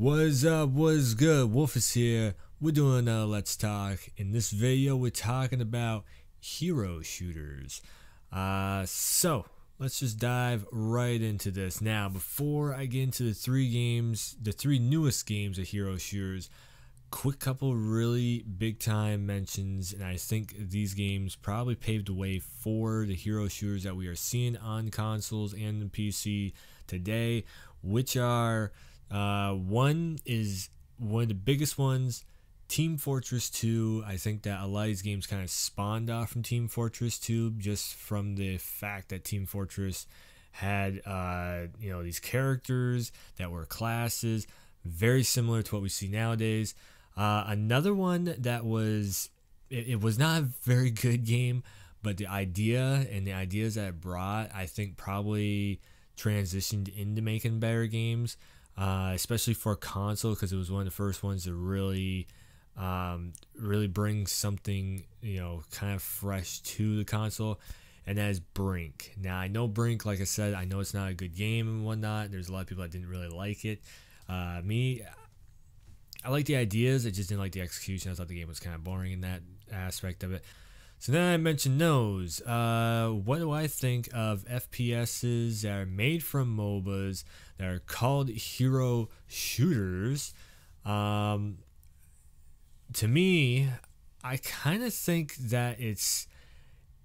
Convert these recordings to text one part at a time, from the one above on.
What's up? What's good? Wolf is here. We're doing a Let's Talk. In this video, we're talking about hero shooters. Uh, so, let's just dive right into this. Now, before I get into the three games, the three newest games of hero shooters, quick couple really big time mentions, and I think these games probably paved the way for the hero shooters that we are seeing on consoles and the PC today, which are uh, one is one of the biggest ones. Team Fortress 2, I think that a lot of these games kind of spawned off from Team Fortress 2 just from the fact that Team Fortress had uh, you know these characters that were classes very similar to what we see nowadays. Uh, another one that was it, it was not a very good game, but the idea and the ideas that it brought, I think probably transitioned into making better games uh, especially for console because it was one of the first ones to really um, really bring something you know kind of fresh to the console and that is brink. Now i know brink like i said i know it's not a good game and whatnot. There's a lot of people that didn't really like it. Uh, me i like the ideas i just didn't like the execution. I thought the game was kind of boring in that aspect of it so then I mentioned those. Uh, what do I think of FPSs that are made from MOBAs that are called hero shooters? Um, to me, I kind of think that it's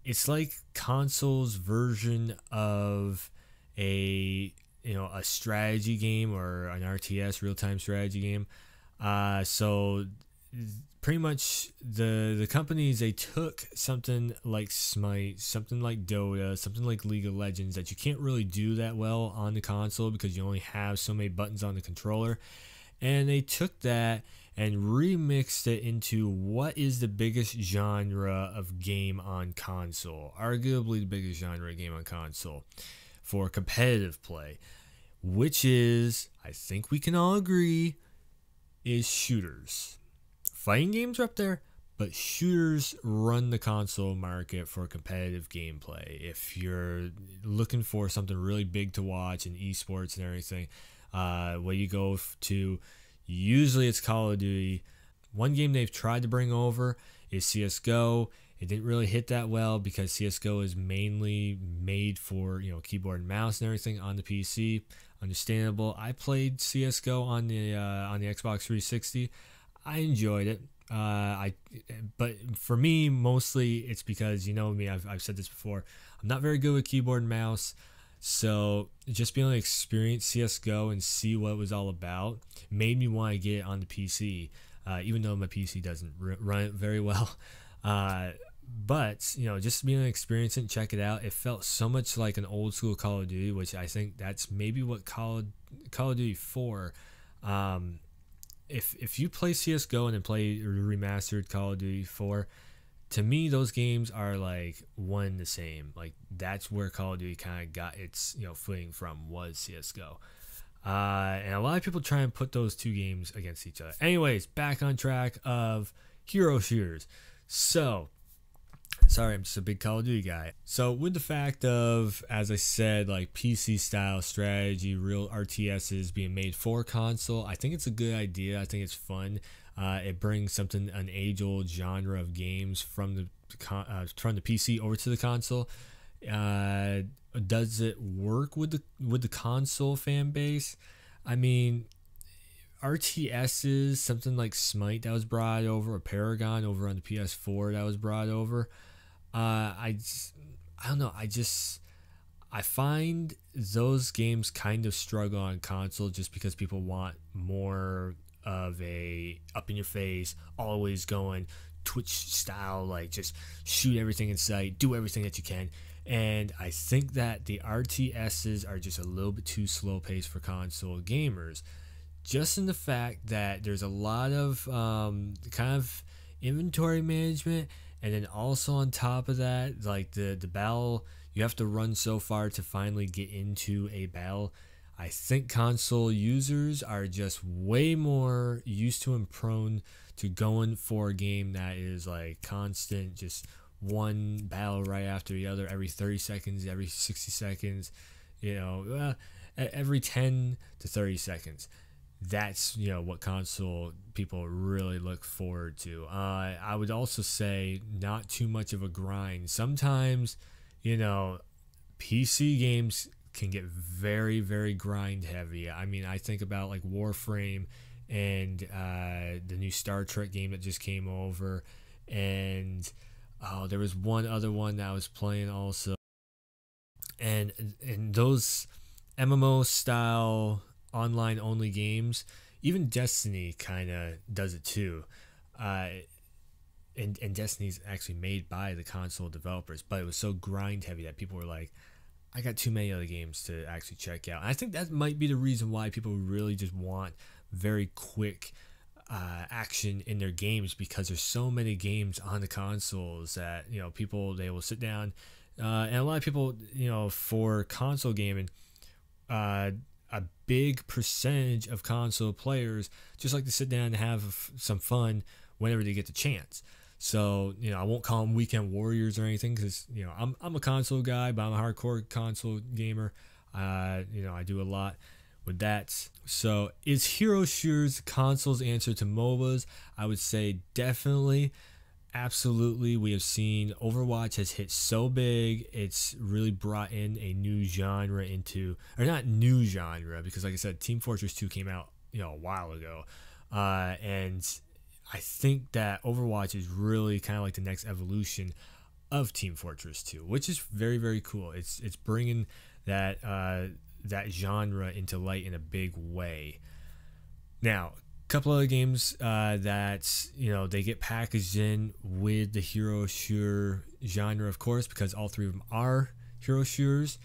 it's like console's version of a you know a strategy game or an RTS real time strategy game. Uh, so pretty much the the companies they took something like Smite, something like Dota, something like League of Legends that you can't really do that well on the console because you only have so many buttons on the controller, and they took that and remixed it into what is the biggest genre of game on console, arguably the biggest genre of game on console for competitive play, which is I think we can all agree is shooters fighting games are up there, but shooters run the console market for competitive gameplay. If you're looking for something really big to watch in esports and everything, uh, what you go to, usually it's Call of Duty. One game they've tried to bring over is CS:GO. It didn't really hit that well because CS:GO is mainly made for you know keyboard and mouse and everything on the PC. Understandable. I played CS:GO on the uh, on the Xbox 360. I enjoyed it. Uh, I, but for me, mostly it's because you know me. I've, I've said this before. I'm not very good with keyboard and mouse. So just being able to experience CS:GO and see what it was all about made me want to get it on the PC, uh, even though my PC doesn't run it very well. Uh, but you know, just being able to experience it and check it out, it felt so much like an old school Call of Duty, which I think that's maybe what Call of, Call of Duty 4 um, if if you play CS:GO and then play remastered Call of Duty 4, to me those games are like one the same. Like that's where Call of Duty kind of got its you know footing from was CS:GO. Uh, and a lot of people try and put those two games against each other. Anyways, back on track of hero shooters. So Sorry, I'm just a big Call of Duty guy. So, with the fact of, as I said, like PC style strategy, real RTSs being made for console, I think it's a good idea. I think it's fun. Uh, it brings something an age old genre of games from the uh, from the PC over to the console. Uh, does it work with the with the console fan base? I mean, RTSs, something like Smite that was brought over, a Paragon over on the PS4 that was brought over. Uh, I, I don't know. I just I find those games kind of struggle on console just because people want more of a up in your face, always going Twitch style, like just shoot everything in sight, do everything that you can. And I think that the RTSs are just a little bit too slow paced for console gamers. Just in the fact that there's a lot of um, kind of inventory management and then also on top of that like the the battle you have to run so far to finally get into a battle i think console users are just way more used to and prone to going for a game that is like constant just one battle right after the other every 30 seconds every 60 seconds you know uh, every 10 to 30 seconds that's you know what console people really look forward to. Uh, I would also say not too much of a grind. Sometimes, you know, PC games can get very very grind heavy. I mean, I think about like Warframe and uh, the new Star Trek game that just came over, and oh, there was one other one that I was playing also, and and those MMO style online only games, even Destiny kind of does it too. Uh, and, and Destiny's actually made by the console developers, but it was so grind heavy that people were like, I got too many other games to actually check out. And I think that might be the reason why people really just want very quick uh, action in their games because there's so many games on the consoles that you know people they will sit down uh, and a lot of people you know for console gaming uh, a big percentage of console players just like to sit down and have some fun whenever they get the chance so you know i won't call them weekend warriors or anything because you know I'm, I'm a console guy but i'm a hardcore console gamer uh, you know i do a lot with that. So, is Hero Shooters console's answer to MOBAs? I would say definitely, absolutely. We have seen Overwatch has hit so big, it's really brought in a new genre into, or not new genre, because like I said, Team Fortress 2 came out, you know, a while ago. Uh, and I think that Overwatch is really kind of like the next evolution of Team Fortress 2, which is very, very cool. It's, it's bringing that, uh, that genre into light in a big way. Now, couple other games uh, that you know they get packaged in with the hero shooter genre, of course, because all three of them are hero shooters.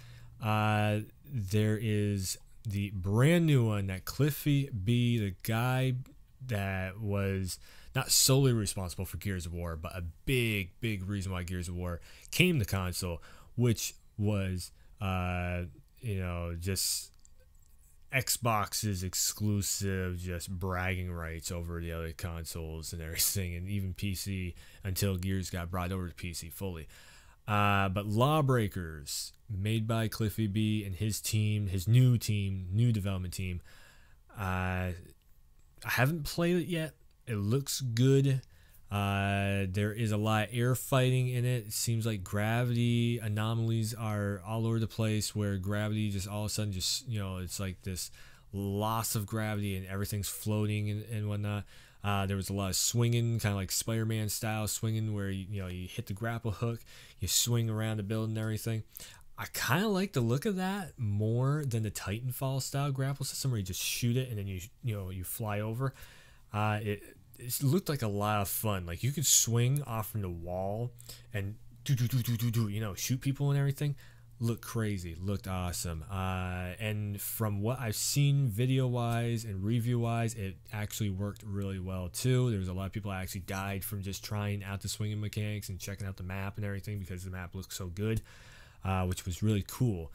Uh, there is the brand new one that Cliffy B, the guy that was not solely responsible for Gears of War, but a big, big reason why Gears of War came to console, which was uh, you know, just Xbox's exclusive, just bragging rights over the other consoles and everything, and even PC until Gears got brought over to PC fully. Uh, but Lawbreakers, made by Cliffy B and his team, his new team, new development team. Uh, I haven't played it yet. It looks good. Uh, there is a lot of air fighting in it. It seems like gravity anomalies are all over the place where gravity just all of a sudden just, you know, it's like this loss of gravity and everything's floating and, and whatnot. Uh, there was a lot of swinging, kind of like Spider-Man style swinging, where you, you know you hit the grapple hook, you swing around the building and everything. I kind of like the look of that more than the Titanfall style grapple system, where you just shoot it and then you you know you fly over. Uh, it it looked like a lot of fun. Like you could swing off from the wall and do do do do do do you know shoot people and everything. Looked crazy, looked awesome. Uh, and from what I've seen video wise and review wise, it actually worked really well too. There was a lot of people that actually died from just trying out the swinging mechanics and checking out the map and everything because the map looked so good, uh, which was really cool.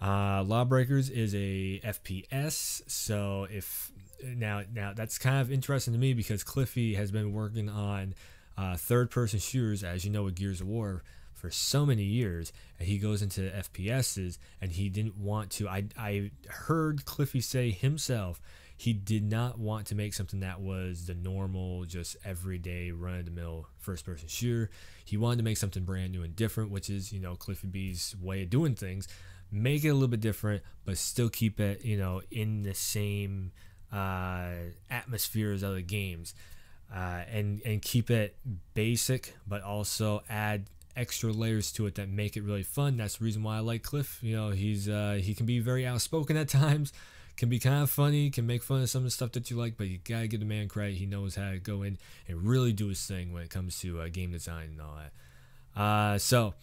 Uh, Lawbreakers is a FPS, so if now now that's kind of interesting to me because Cliffy has been working on uh, third-person shooters, as you know, with Gears of War for so many years, and he goes into FPSs, and he didn't want to. I I heard Cliffy say himself he did not want to make something that was the normal, just everyday run-of-the-mill first-person shooter. He wanted to make something brand new and different, which is you know Cliffy B's way of doing things make it a little bit different, but still keep it, you know, in the same uh, atmosphere as other games, uh, and and keep it basic, but also add extra layers to it that make it really fun. That's the reason why I like Cliff. You know, he's uh, he can be very outspoken at times, can be kind of funny, can make fun of some of the stuff that you like, but you gotta give the man credit. He knows how to go in and really do his thing when it comes to uh, game design and all that. Uh, so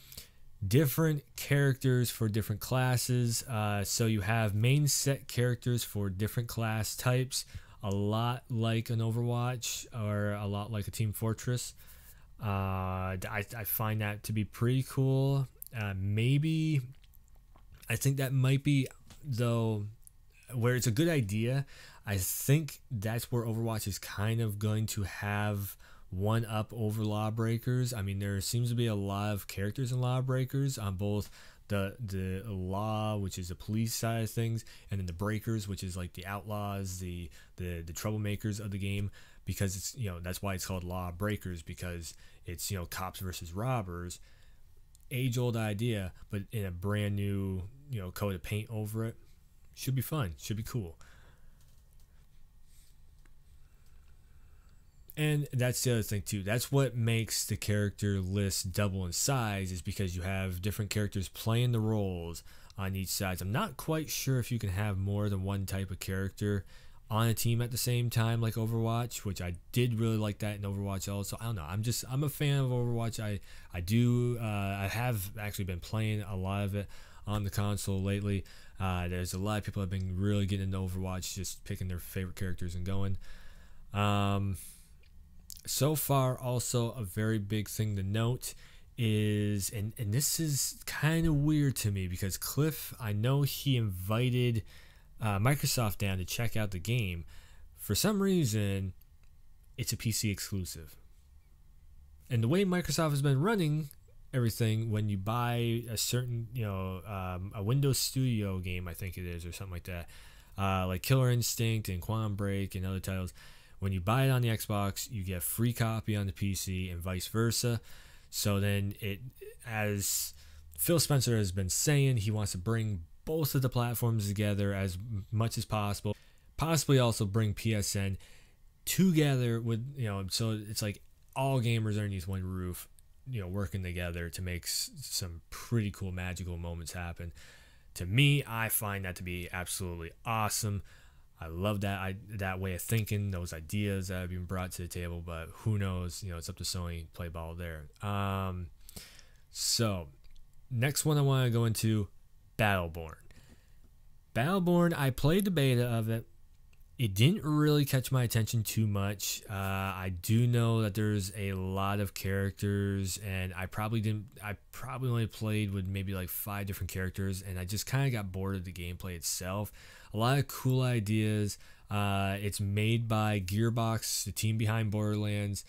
different characters for different classes. Uh, so you have main set characters for different class types, a lot like an Overwatch or a lot like a Team Fortress. Uh, I, I find that to be pretty cool. Uh, maybe I think that might be though where it's a good idea. I think that's where Overwatch is kind of going to have one up over Lawbreakers. I mean, there seems to be a lot of characters in Lawbreakers on both the the law, which is the police side of things, and then the breakers, which is like the outlaws, the the the troublemakers of the game. Because it's you know that's why it's called Law Breakers because it's you know cops versus robbers. Age old idea, but in a brand new you know coat of paint over it. Should be fun. Should be cool. And that's the other thing too. That's what makes the character list double in size is because you have different characters playing the roles on each side. I'm not quite sure if you can have more than one type of character on a team at the same time like Overwatch, which I did really like that in Overwatch also. I don't know. I'm just I'm a fan of Overwatch. I I do uh, I have actually been playing a lot of it on the console lately. Uh, there's a lot of people have been really getting into Overwatch, just picking their favorite characters and going. Um, so far, also a very big thing to note is, and, and this is kind of weird to me because Cliff, I know he invited uh, Microsoft down to check out the game. For some reason, it's a PC exclusive. And the way Microsoft has been running everything, when you buy a certain, you know, um, a Windows Studio game, I think it is, or something like that, uh, like Killer Instinct and Quantum Break and other titles, when you buy it on the Xbox, you get free copy on the PC and vice versa. So then it, as Phil Spencer has been saying, he wants to bring both of the platforms together as much as possible. Possibly also bring PSN together with, you know, so it's like all gamers are underneath one roof, you know, working together to make some pretty cool magical moments happen. To me, I find that to be absolutely awesome. I love that I, that way of thinking, those ideas that have been brought to the table. But who knows? You know, it's up to Sony play ball there. Um, so next one I want to go into Battleborn. Battleborn, I played the beta of it. It didn't really catch my attention too much. Uh, I do know that there's a lot of characters, and I probably didn't. I probably only played with maybe like five different characters, and I just kind of got bored of the gameplay itself a lot of cool ideas. Uh, it's made by Gearbox, the team behind Borderlands.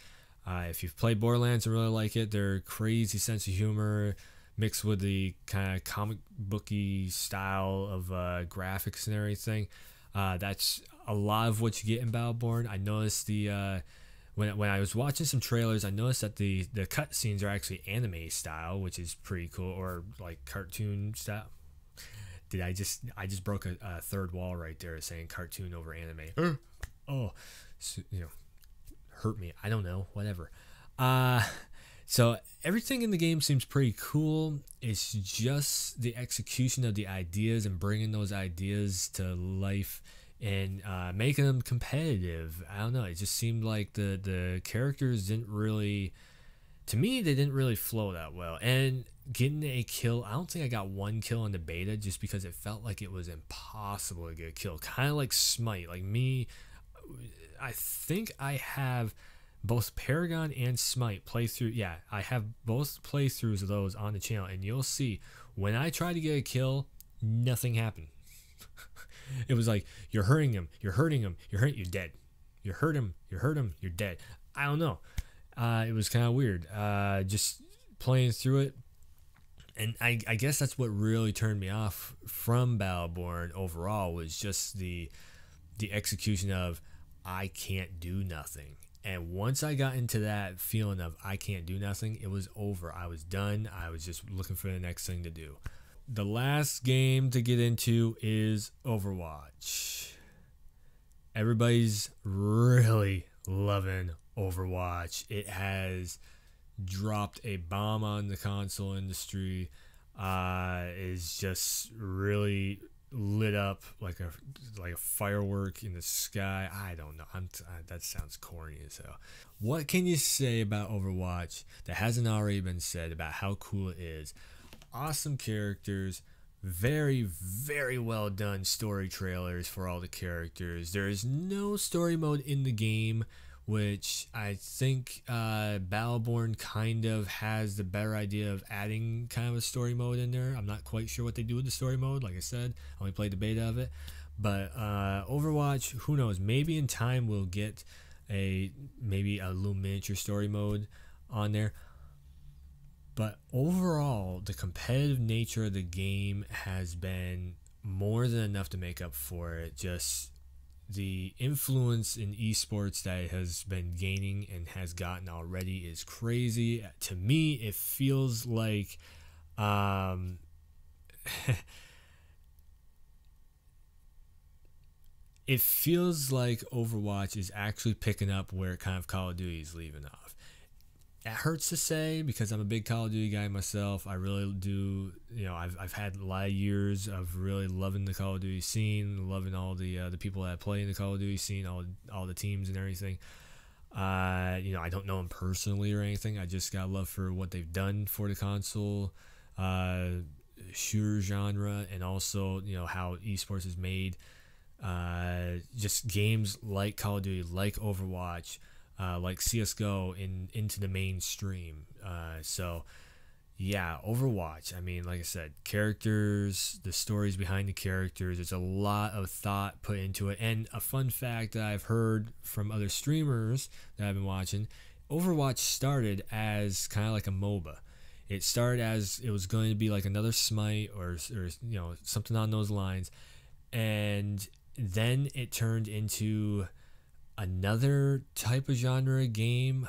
Uh, if you've played Borderlands and really like it, their crazy sense of humor mixed with the kind of comic booky style of uh, graphics and everything. Uh, that's a lot of what you get in Battleborn. I noticed the uh, when when I was watching some trailers, I noticed that the the cutscenes are actually anime style, which is pretty cool, or like cartoon style did I just I just broke a, a third wall right there saying cartoon over anime. oh, so, you know, hurt me. I don't know. Whatever. Uh, so everything in the game seems pretty cool. It's just the execution of the ideas and bringing those ideas to life and uh, making them competitive. I don't know. It just seemed like the the characters didn't really to me they didn't really flow that well. And getting a kill i don't think i got one kill in the beta just because it felt like it was impossible to get a kill. Kind of like smite. Like me i think i have both paragon and smite playthrough yeah i have both playthroughs of those on the channel. And you'll see when i try to get a kill nothing happened. It was like you're hurting him you're hurting him you're hurting you're dead. You hurt him you hurt him you're dead. I don't know uh, it was kind of weird. Uh, just playing through it, and I, I guess that's what really turned me off from Battleborn overall was just the the execution of I can't do nothing. And once I got into that feeling of I can't do nothing, it was over. I was done. I was just looking for the next thing to do. The last game to get into is Overwatch. Everybody's really loving Overwatch. It has dropped a bomb on the console industry. Uh, is just really lit up like a like a firework in the sky. I don't know. I'm t- I, that sounds corny as hell. What can you say about Overwatch that hasn't already been said about how cool it is? Awesome characters, very very well done story trailers for all the characters. There is no story mode in the game which I think uh, Battleborn kind of has the better idea of adding kind of a story mode in there. I'm not quite sure what they do with the story mode. Like I said, I only played the beta of it. But uh, Overwatch, who knows? Maybe in time we'll get a maybe a little miniature story mode on there. But overall, the competitive nature of the game has been more than enough to make up for it. Just the influence in esports that has been gaining and has gotten already is crazy. To me, it feels like um, it feels like Overwatch is actually picking up where kind of Call of Duty is leaving off. It hurts to say because I'm a big Call of Duty guy myself. I really do, you know, I've, I've had a lot of years of really loving the Call of Duty scene, loving all the uh, the people that play in the Call of Duty scene, all all the teams and everything. Uh, you know, I don't know them personally or anything. I just got love for what they've done for the console, uh, shooter genre, and also you know how esports is made uh, just games like Call of Duty, like Overwatch, uh, like CS:GO in into the mainstream. Uh, so yeah, Overwatch. I mean, like I said, characters, the stories behind the characters. There's a lot of thought put into it. And a fun fact that I've heard from other streamers that I've been watching, Overwatch started as kind of like a MOBA. It started as it was going to be like another Smite or, or you know something on those lines, and then it turned into another type of genre game,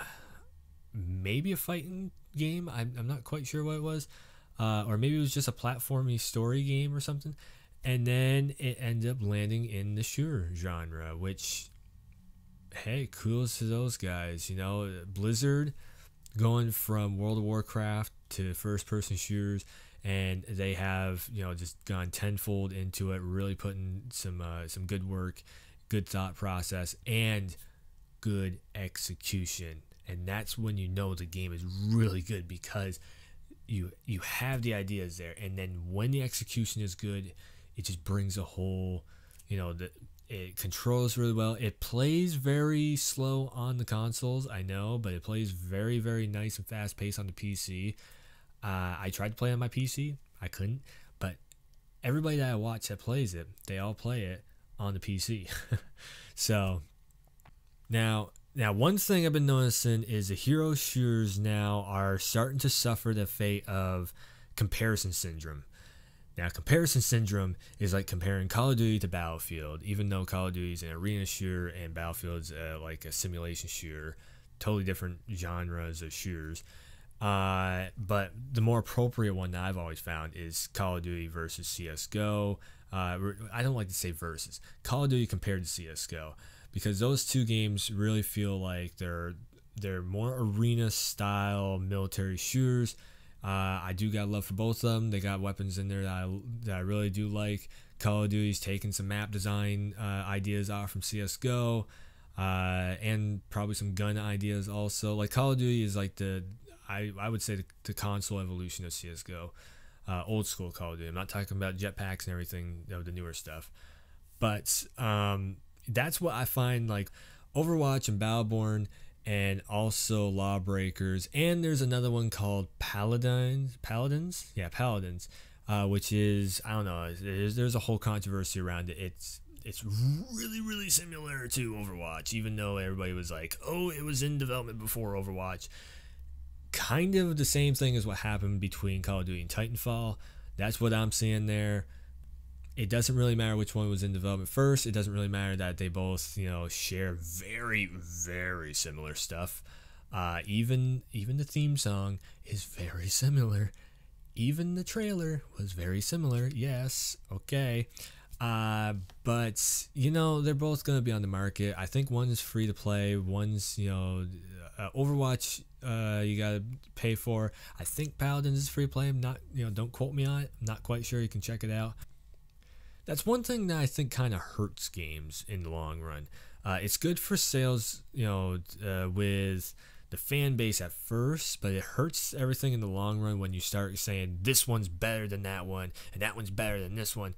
maybe a fighting game. I'm, I'm not quite sure what it was. Uh, or maybe it was just a platformy story game or something. And then it ended up landing in the shooter genre, which, hey, kudos to those guys. You know, Blizzard going from World of Warcraft to first person shooters and they have you know just gone tenfold into it, really putting some uh, some good work, good thought process, and good execution. And that's when you know the game is really good because you you have the ideas there, and then when the execution is good, it just brings a whole, you know, the it controls really well. It plays very slow on the consoles, I know, but it plays very, very nice and fast paced on the PC. Uh, I tried to play on my PC, I couldn't. But everybody that I watch that plays it, they all play it on the PC. so now, now one thing I've been noticing is the hero shooters now are starting to suffer the fate of comparison syndrome. Now, comparison syndrome is like comparing Call of Duty to Battlefield, even though Call of Duty is an arena shooter and Battlefield's uh, like a simulation shooter, totally different genres of shooters. Uh, but the more appropriate one that I've always found is Call of Duty versus CS:GO. Uh, I don't like to say versus Call of Duty compared to CS:GO because those two games really feel like they're they're more arena style military shooters. Uh, I do got love for both of them. They got weapons in there that I, that I really do like. Call of Duty's taking some map design uh, ideas out from CS:GO, uh, and probably some gun ideas also. Like Call of Duty is like the I, I would say the, the console evolution of CSGO, uh, old school Call of Duty. I'm not talking about jetpacks and everything, know, the newer stuff. But um, that's what I find like Overwatch and Battleborn and also Lawbreakers. And there's another one called Paladins. Paladins? Yeah, Paladins. Uh, which is, I don't know, there's, there's a whole controversy around it. It's it's really really similar to Overwatch even though everybody was like oh it was in development before Overwatch kind of the same thing as what happened between Call of Duty and Titanfall. That's what I'm seeing there. It doesn't really matter which one was in development first. It doesn't really matter that they both, you know, share very, very similar stuff. Uh, even even the theme song is very similar. Even the trailer was very similar. Yes, okay. Uh, but you know they're both gonna be on the market. I think one is free to play. One's you know uh, Overwatch uh, you gotta pay for. I think Paladins is free to play. I'm not, you know, don't quote me on it. I'm not quite sure. You can check it out. That's one thing that I think kind of hurts games in the long run. Uh, it's good for sales, you know, uh, with the fan base at first, but it hurts everything in the long run when you start saying this one's better than that one and that one's better than this one.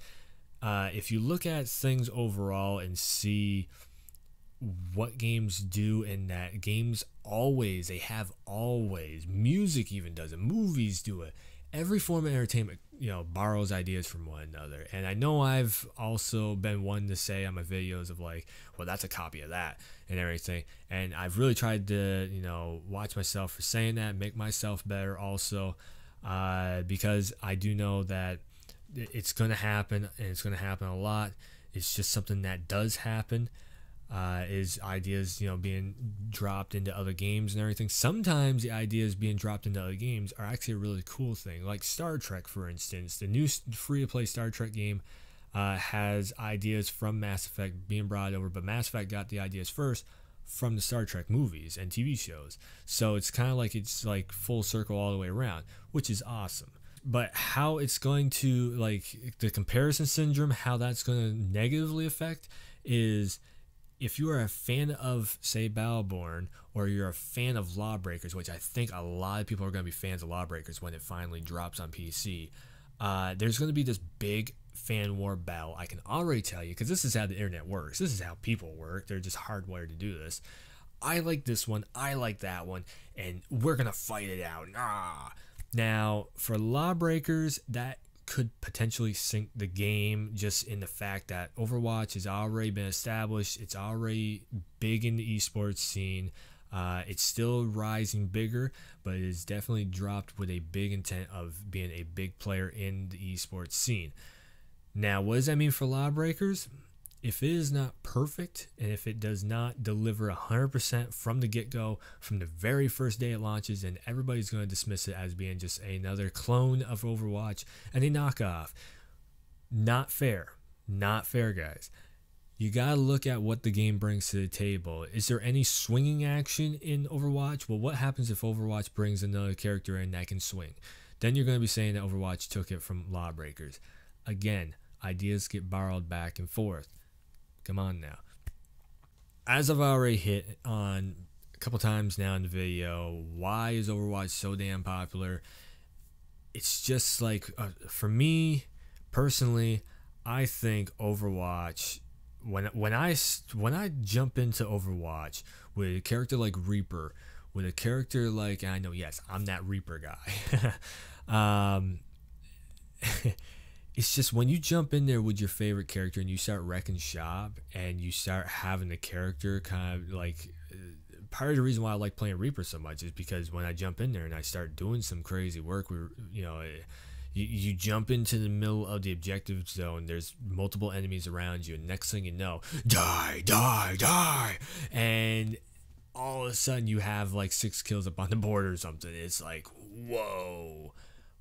Uh, if you look at things overall and see what games do and that games always they have always music even does it movies do it every form of entertainment, you know, borrows ideas from one another. And I know I've also been one to say on my videos of like, well, that's a copy of that and everything. And I've really tried to, you know, watch myself for saying that, make myself better also, uh, because I do know that it's going to happen and it's going to happen a lot. It's just something that does happen uh, is ideas you know being dropped into other games and everything. Sometimes the ideas being dropped into other games are actually a really cool thing, like Star Trek, for instance. The new free-to-play Star Trek game uh, has ideas from Mass Effect being brought over, but Mass Effect got the ideas first from the Star Trek movies and TV shows. So it's kind of like it's like full circle all the way around, which is awesome. But how it's going to like the comparison syndrome, how that's going to negatively affect is if you are a fan of, say, Battleborn, or you're a fan of Lawbreakers, which I think a lot of people are going to be fans of Lawbreakers when it finally drops on PC, uh, there's going to be this big fan war battle. I can already tell you, because this is how the internet works. This is how people work. They're just hardwired to do this. I like this one. I like that one, and we're gonna fight it out. Ah. Now, for Lawbreakers, that could potentially sink the game just in the fact that Overwatch has already been established. It's already big in the esports scene. Uh, it's still rising bigger, but it is definitely dropped with a big intent of being a big player in the esports scene. Now, what does that mean for Lawbreakers? If it is not perfect and if it does not deliver 100% from the get go, from the very first day it launches, then everybody's going to dismiss it as being just another clone of Overwatch and a knockoff. Not fair. Not fair, guys. You got to look at what the game brings to the table. Is there any swinging action in Overwatch? Well, what happens if Overwatch brings another character in that can swing? Then you're going to be saying that Overwatch took it from Lawbreakers. Again, ideas get borrowed back and forth. Come on now. As I've already hit on a couple times now in the video, why is Overwatch so damn popular? It's just like, uh, for me personally, I think Overwatch when when I when I jump into Overwatch with a character like Reaper, with a character like I know yes I'm that Reaper guy, um, it's just when you jump in there with your favorite character and you start wrecking shop and you start having the character kind of like part of the reason why I like playing Reaper so much is because when I jump in there and I start doing some crazy work, we you know. Eh, you, you jump into the middle of the objective zone. There's multiple enemies around you, and next thing you know, die, die, die, and all of a sudden you have like six kills up on the board or something. It's like, whoa,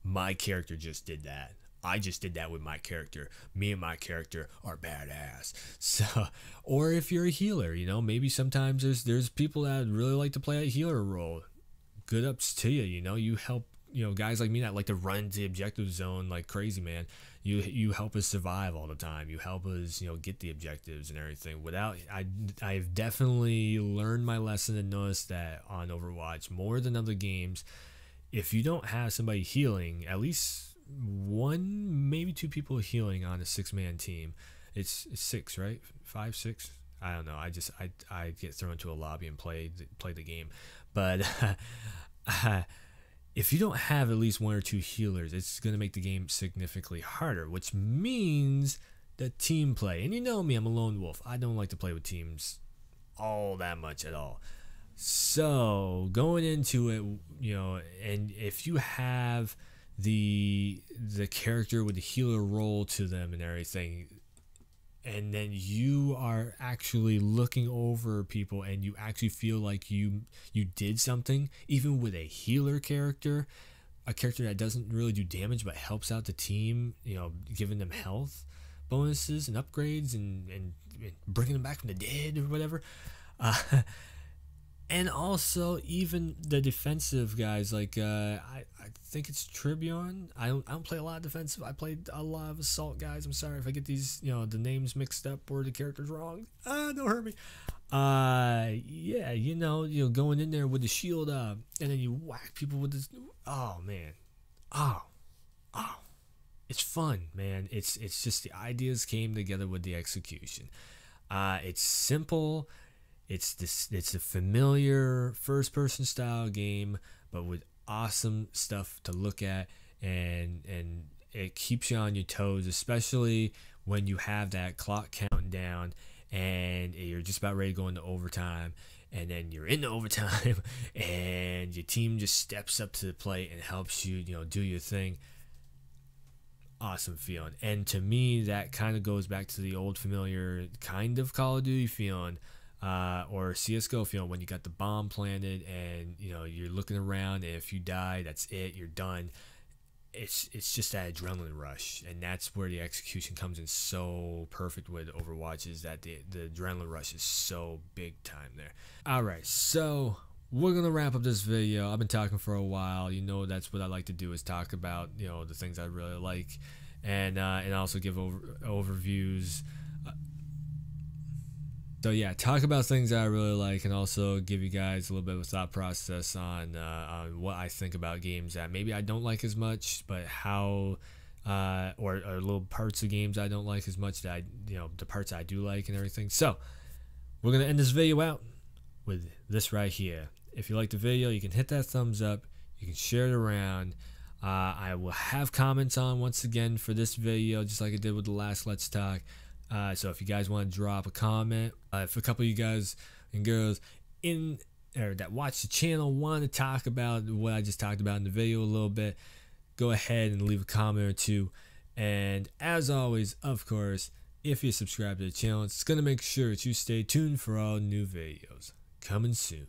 my character just did that. I just did that with my character. Me and my character are badass. So, or if you're a healer, you know, maybe sometimes there's there's people that really like to play a healer role. Good ups to you. You know, you help. You know, guys like me that like to run to the objective zone like crazy, man. You you help us survive all the time. You help us, you know, get the objectives and everything. Without, I I've definitely learned my lesson and noticed that on Overwatch more than other games, if you don't have somebody healing, at least one, maybe two people healing on a six man team. It's, it's six, right? Five, six. I don't know. I just I I get thrown into a lobby and play play the game, but if you don't have at least one or two healers, it's going to make the game significantly harder. Which means the team play. And you know me, I'm a lone wolf. I don't like to play with teams all that much at all. So going into it, you know, and if you have the the character with the healer role to them and everything. And then you are actually looking over people and you actually feel like you you did something even with a healer character a character that doesn't really do damage but helps out the team you know giving them health bonuses and upgrades and and, and bringing them back from the dead or whatever. Uh, and also even the defensive guys like uh, I, I think it's Tribion. I don't I don't play a lot of defensive. I played a lot of assault guys. I'm sorry if I get these you know the names mixed up or the characters wrong. Ah, don't hurt me. Uh, yeah, you know you know going in there with the shield up and then you whack people with this. Oh man, oh, oh, it's fun, man. It's it's just the ideas came together with the execution. Uh, it's simple it's this it's a familiar first person style game, but with awesome stuff to look at and and it keeps you on your toes, especially when you have that clock counting down and you're just about ready to go into overtime and then you're in the overtime and your team just steps up to the plate and helps you you know do your thing. Awesome feeling. And to me that kind of goes back to the old familiar kind of call of duty feeling uh, or csgo feeling when you got the bomb planted and you know you're looking around and if you die that's it you're done it's it's just that adrenaline rush, and that's where the execution comes in so perfect with Overwatch. Is that the the adrenaline rush is so big time there. All right, so we're gonna wrap up this video. I've been talking for a while. You know that's what I like to do is talk about you know the things I really like, and uh, and also give over overviews so yeah, talk about things that I really like, and also give you guys a little bit of a thought process on uh, on what I think about games that maybe I don't like as much, but how uh, or, or little parts of games I don't like as much that I you know the parts I do like and everything. So we're gonna end this video out with this right here. If you like the video, you can hit that thumbs up. You can share it around. Uh, I will have comments on once again for this video, just like I did with the last Let's Talk. Uh, so if you guys want to drop a comment, uh, if a couple of you guys and girls in or that watch the channel want to talk about what I just talked about in the video a little bit, go ahead and leave a comment or two. And as always, of course, if you're subscribed to the channel, it's going to make sure that you stay tuned for all new videos coming soon.